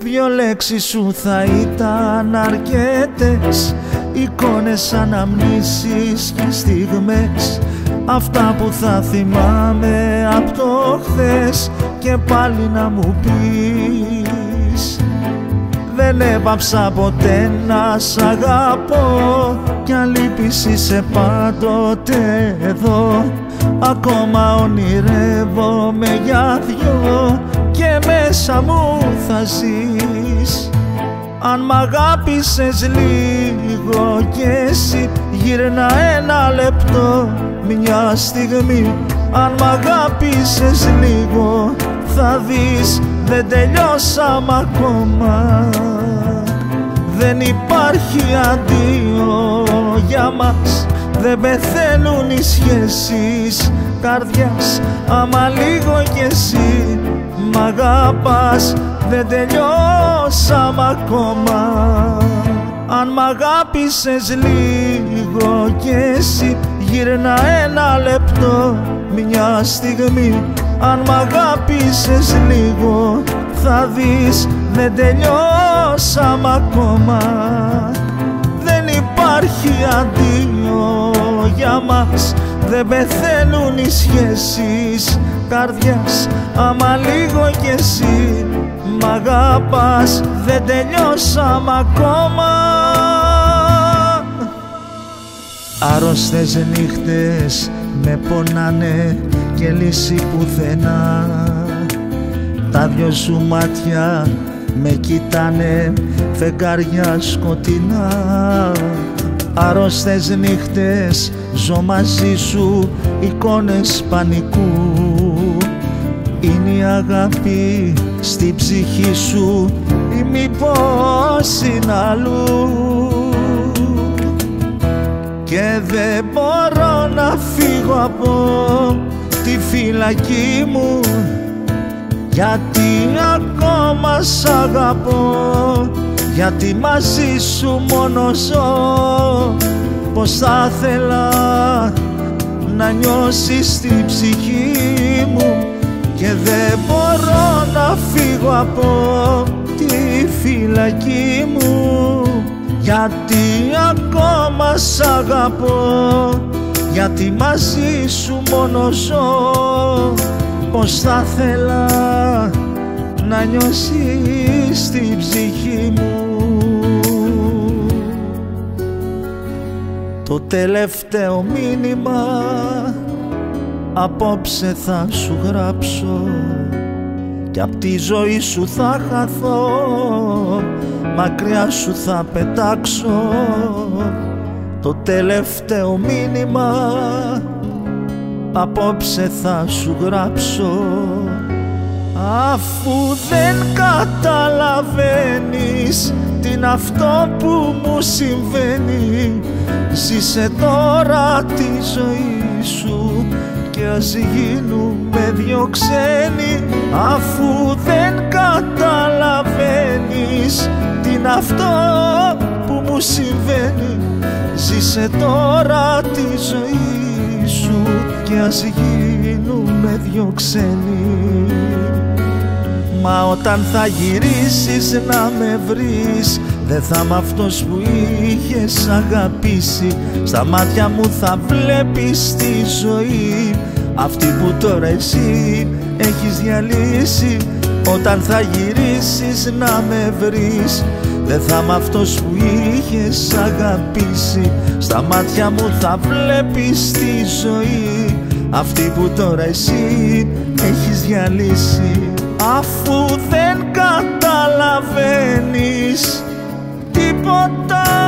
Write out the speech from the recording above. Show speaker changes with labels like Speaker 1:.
Speaker 1: Δυο λέξεις σου θα ήταν αρκετές. Εικόνες, αναμνήσεις και στιγμές. Αυτά που θα θυμάμαι από το χθες. Και πάλι να μου πεις. Δεν έπαψα ποτέ να σ' αγαπώ. Κι αν λείπεις είσαι πάντοτε εδώ. Ακόμα ονειρεύομαι για δυο Και μέσα μου θα ζεις. Αν μ' αγάπησες λίγο κι εσύ γύρνα ένα λεπτό μια στιγμή. Αν μ' αγάπησες λίγο θα δεις δεν τελειώσαμε ακόμα. Δεν υπάρχει αντίο για μας δεν πεθαίνουν οι σχέσεις καρδιάς. Άμα λίγο κι εσύ μ' αγαπάς δεν τελειώσαμε ακόμα. Αν μ' αγάπησες λίγο κι εσύ γύρνα ένα λεπτό μια στιγμή. Αν μ' αγάπησες λίγο θα δεις δεν τελειώσαμε ακόμα. Δεν υπάρχει αντίο για μας δεν πεθαίνουν οι σχέσεις καρδιάς. Άμα λίγο κι εσύ μ' αγαπάς δεν τελειώσαμε ακόμα. Άρρωστες νύχτες με πονάνε και λύση πουθενά. Τα δυο σου μάτια με κοιτάνε φεγγάρια σκοτεινά Άρρωστες νύχτες ζω μαζί σου εικόνες πανικού. Είναι η αγάπη στη ψυχή σου ή μήπως είναι αλλού. Και δεν μπορώ να φύγω από τη φυλακή μου γιατί ακόμα σ' αγαπώ γιατί μαζί σου μόνο ζω. Πως θα θέλα να νιώσεις τη ψυχή μου και δεν μπορώ να φύγω από τη φυλακή μου. Γιατί ακόμα σ' αγαπώ. Γιατί μαζί σου μόνο ζω. Πως θα θέλα να νιώσεις τη ψυχή μου Το τελευταίο μήνυμα απόψε θα σου γράψω. Κι απ' τη ζωή σου θα χαθώ μακριά σου θα πετάξω. Το τελευταίο μήνυμα απόψε θα σου γράψω. Αφού δεν καταλαβαίνεις την αυτό που μου συμβαίνει Ζήσε τώρα τη ζωή σου και ας γίνουμε δυο ξένοι αφού δεν καταλαβαίνεις την αυτό που μου συμβαίνει. Ζήσε τώρα τη ζωή σου και ας γίνουμε δυο ξένοι Μα όταν θα γυρίσεις να με βρεις Δεν θα είμαι αυτός που είχες αγαπήσει. Στα μάτια μου θα βλέπεις τη ζωή. Αυτή που τώρα εσύ έχεις διαλύσει Όταν θα γυρίσεις να με βρεις. Δεν θα είμαι αυτός που είχες αγαπήσει. Στα μάτια μου θα βλέπεις τη ζωή. Αυτή που τώρα εσύ έχεις διαλύσει αφού δεν καταλαβαίνεις τίποτα